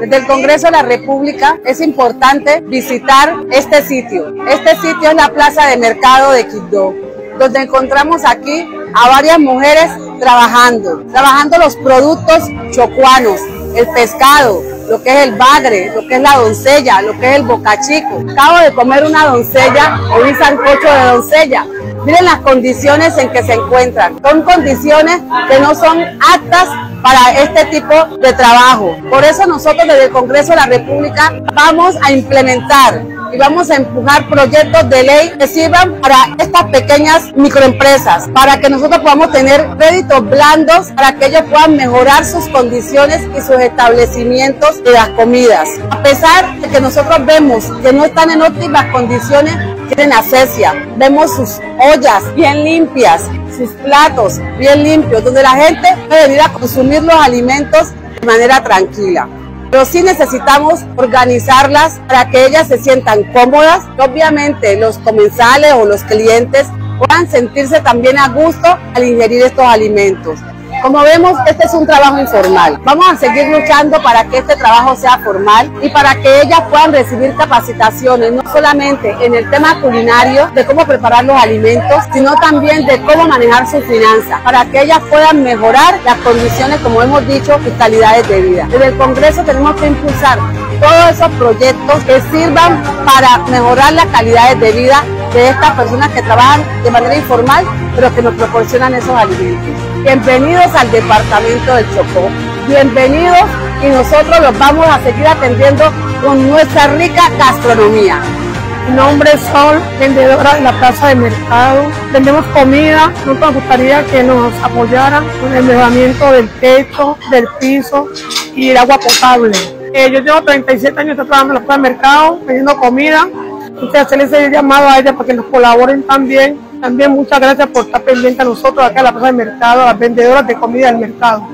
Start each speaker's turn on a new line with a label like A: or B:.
A: Desde el Congreso de la República es importante visitar este sitio. Este sitio es la Plaza de Mercado de Quibdó, donde encontramos aquí a varias mujeres trabajando, trabajando los productos chocuanos, el pescado, lo que es el bagre, lo que es la doncella, lo que es el bocachico. Acabo de comer una doncella o un sancocho de doncella. Miren las condiciones en que se encuentran. Son condiciones que no son aptas para este tipo de trabajo. Por eso nosotros desde el Congreso de la República vamos a implementar y vamos a empujar proyectos de ley que sirvan para estas pequeñas microempresas, para que nosotros podamos tener créditos blandos, para que ellos puedan mejorar sus condiciones y sus establecimientos de las comidas. A pesar de que nosotros vemos que no están en óptimas condiciones, tienen asesia, vemos sus ollas bien limpias, sus platos bien limpios, donde la gente puede venir a consumir los alimentos de manera tranquila pero sí necesitamos organizarlas para que ellas se sientan cómodas. Obviamente los comensales o los clientes puedan sentirse también a gusto al ingerir estos alimentos. Como vemos, este es un trabajo informal. Vamos a seguir luchando para que este trabajo sea formal y para que ellas puedan recibir capacitaciones, no solamente en el tema culinario, de cómo preparar los alimentos, sino también de cómo manejar sus finanzas, para que ellas puedan mejorar las condiciones, como hemos dicho, y calidades de vida. Desde el Congreso tenemos que impulsar todos esos proyectos que sirvan para mejorar las calidades de vida de estas personas que trabajan de manera informal, pero que nos proporcionan esos alimentos. Bienvenidos al departamento del Chocó. Bienvenidos y nosotros los vamos a seguir atendiendo con nuestra rica gastronomía.
B: Mi nombre es Sol, vendedora en la plaza de mercado. Vendemos comida. Nos gustaría que nos apoyaran con el mejoramiento del techo, del piso y el agua potable. Eh, yo llevo 37 años trabajando en la plaza de mercado, vendiendo comida. Entonces hacerles el llamado a ella para que nos colaboren también. También muchas gracias por estar pendiente a nosotros acá en la plaza de mercado, a las vendedoras de comida del mercado.